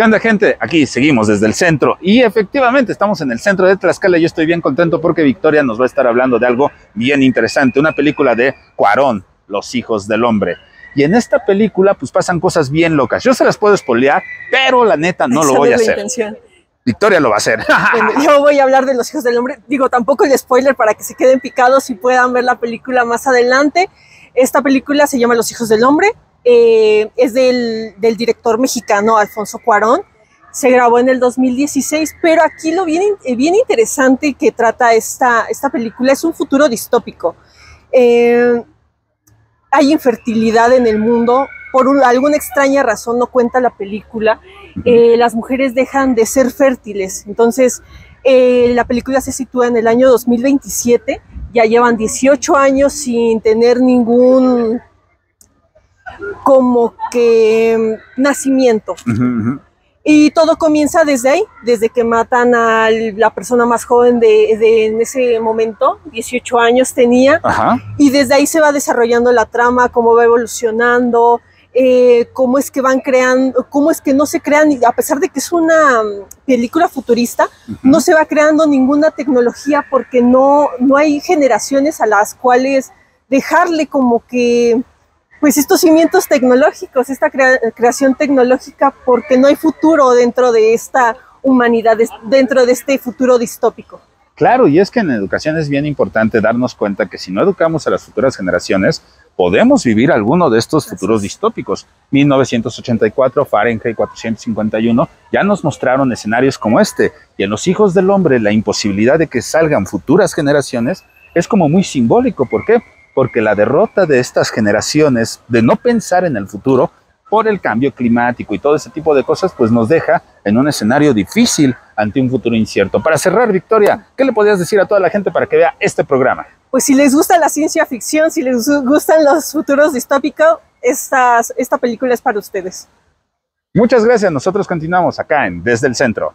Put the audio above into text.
¿Qué onda gente? Aquí seguimos desde el centro y efectivamente estamos en el centro de Tlaxcala y yo estoy bien contento porque Victoria nos va a estar hablando de algo bien interesante, una película de Cuarón, Los hijos del hombre. Y en esta película pues pasan cosas bien locas. Yo se las puedo espolear, pero la neta no lo voy a hacer. Victoria lo va a hacer. yo voy a hablar de Los hijos del hombre. Digo, tampoco el spoiler para que se queden picados y puedan ver la película más adelante. Esta película se llama Los hijos del hombre eh, es del, director mexicano Alfonso Cuarón. Se grabó en el 2016, pero aquí lo bien, eh, bien interesante que trata esta, esta película es un futuro distópico. Eh, hay infertilidad en el mundo, por alguna extraña razón no cuenta la película, las mujeres dejan de ser fértiles. Entonces, la película se sitúa en el año 2027, ya llevan 18 años sin tener ningún como que nacimiento. Y todo comienza desde ahí, desde que matan a la persona más joven de, en ese momento, 18 años tenía, y desde ahí se va desarrollando la trama, cómo va evolucionando, eh, cómo es que van creando, cómo es que no se crean, a pesar de que es una mm, película futurista, no se va creando ninguna tecnología porque no, no hay generaciones a las cuales dejarle como que pues estos cimientos tecnológicos, esta creación tecnológica, porque no hay futuro dentro de esta humanidad, dentro de este futuro distópico. Claro, y es que en educación es bien importante darnos cuenta que si no educamos a las futuras generaciones, podemos vivir alguno de estos futuros distópicos. 1984, Fahrenheit 451, ya nos mostraron escenarios como este, y en los hijos del hombre la imposibilidad de que salgan futuras generaciones es como muy simbólico. ¿Por qué? Porque la derrota de estas generaciones de no pensar en el futuro por el cambio climático y todo ese tipo de cosas, pues nos deja en un escenario difícil ante un futuro incierto. Para cerrar, Victoria, ¿qué le podrías decir a toda la gente para que vea este programa? Pues si les gusta la ciencia ficción, si les gustan los futuros distópicos, esta película es para ustedes. Muchas gracias, nosotros continuamos acá en Desde el Centro.